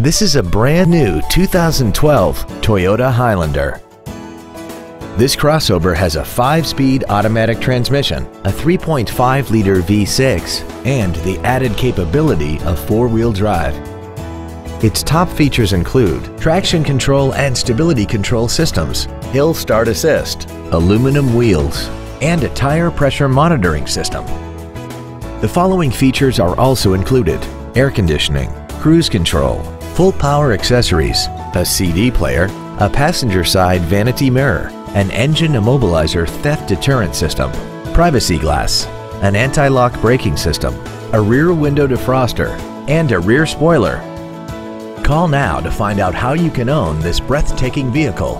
This is a brand new 2012 Toyota Highlander. This crossover has a 5-speed automatic transmission, a 3.5-liter V6, and the added capability of 4-wheel drive. Its top features include traction control and stability control systems, hill start assist, aluminum wheels, and a tire pressure monitoring system. The following features are also included air conditioning, cruise control, full power accessories, a CD player, a passenger side vanity mirror, an engine immobilizer theft deterrent system, privacy glass, an anti-lock braking system, a rear window defroster, and a rear spoiler. Call now to find out how you can own this breathtaking vehicle.